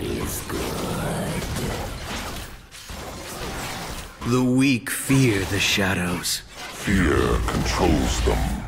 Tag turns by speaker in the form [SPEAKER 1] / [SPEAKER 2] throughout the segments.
[SPEAKER 1] is good.
[SPEAKER 2] The weak fear the shadows.
[SPEAKER 3] Fear controls them.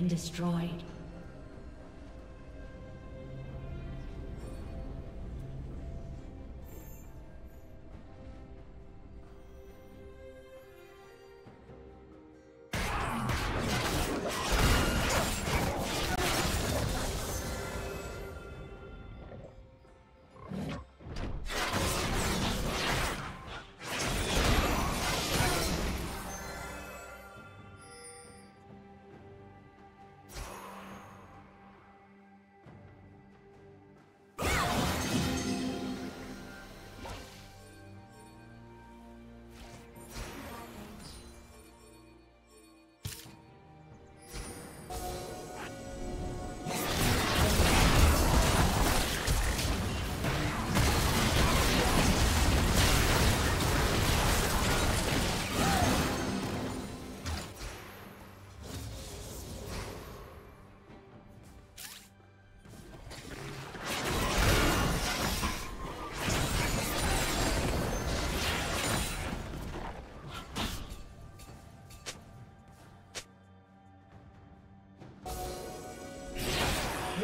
[SPEAKER 4] Been destroyed.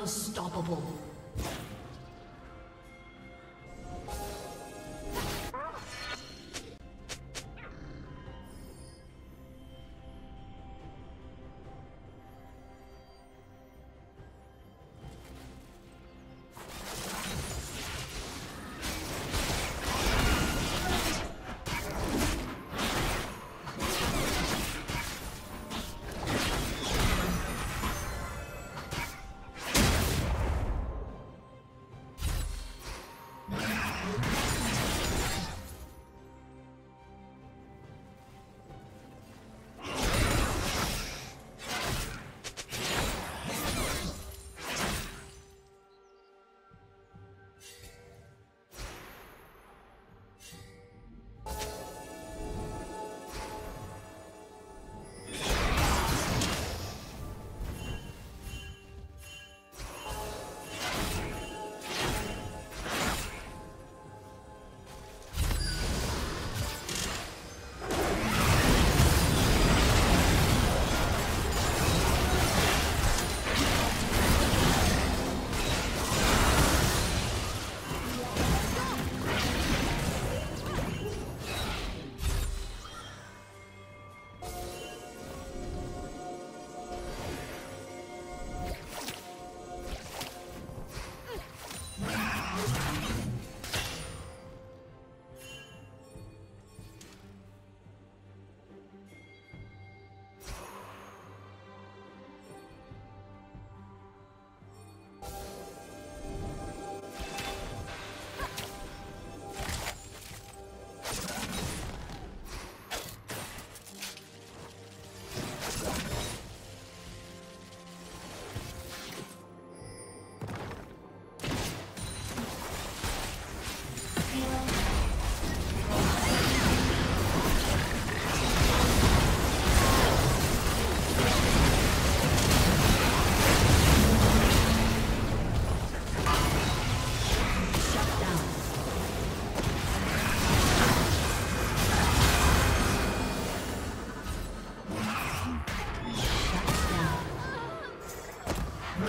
[SPEAKER 4] Unstoppable.